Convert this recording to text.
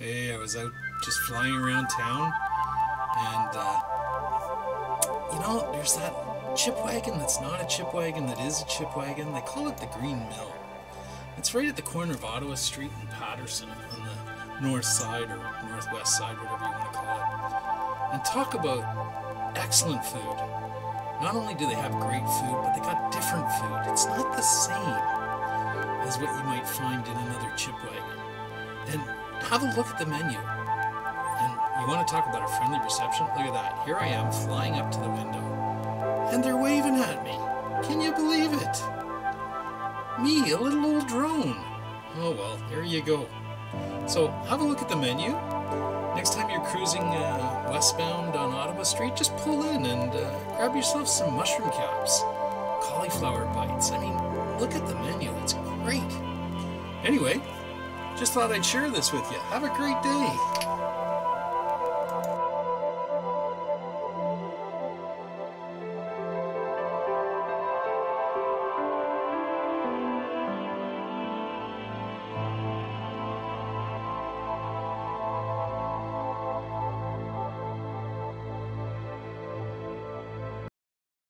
Hey, I was out just flying around town, and uh, you know, there's that chip wagon that's not a chip wagon that is a chip wagon. They call it the GreeneMill. It's right at the corner of Ottawa Street and Patterson on the north side or northwest side, whatever you want to call it. And talk about excellent food. Not only do they have great food, but they got different food. It's not the same as what you might find in another chip wagon. And have a look at the menu. And you want to talk about a friendly reception? Look at that. Here I am flying up to the window. And they're waving at me. Can you believe it? Me, a little old drone. Oh well, there you go. So have a look at the menu. Next time you're cruising uh, westbound on Ottawa Street, just pull in and uh, grab yourself some mushroom caps, cauliflower bites. I mean, look at the menu. It's great. Anyway, just thought I'd share this with you. Have a great day.